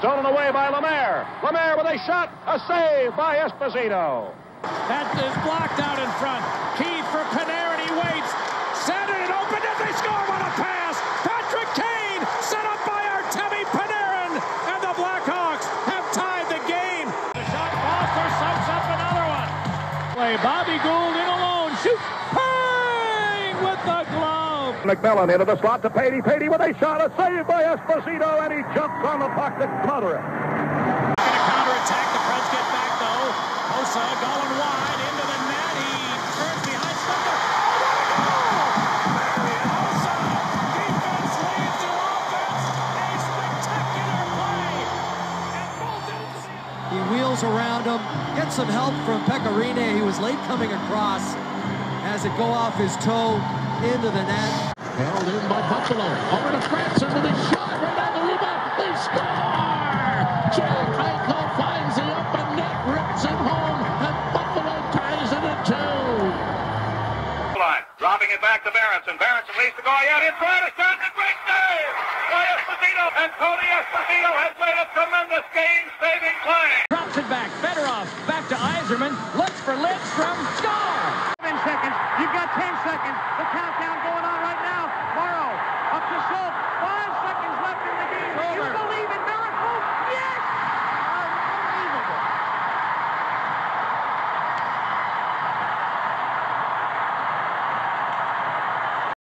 Stolen away by Lemaire. Lemaire with a shot. A save by Esposito. That is blocked out in front. Key for Panarin. He waits. Centered and open. Does they score? What a pass! Patrick Kane set up by Artemi Panarin. And the Blackhawks have tied the game. The shot. Foster soaks up another one. Play Bobby Gould in alone. Shoot. Bang! With the glove. McMillan into the slot to Patey. Patey with a shot. A save by Esposito. And he jumps on the puck to clutter it. Going to counterattack. The Preds get back though. Hossa going wide into the net. He turns behind Slugger. Oh, goal! Marian Hossa! Defense leads to offense. A spectacular play. And both. He wheels around him, gets some help from Pekka Rinne. He was late coming across. Has it go off his toe into the net. Held in by Buffalo. Over to Franson with a shot. Right on the rebound. They score! Jack Eichel finds the open net, rips it home, and Buffalo ties it at two. line. Dropping it back to Berenson. Berenson leads the guy out in front. A shot and a great save by Esposito. And Tony Esposito has made a tremendous game-saving play. Drops it back. Fedorov back to Yzerman. Looks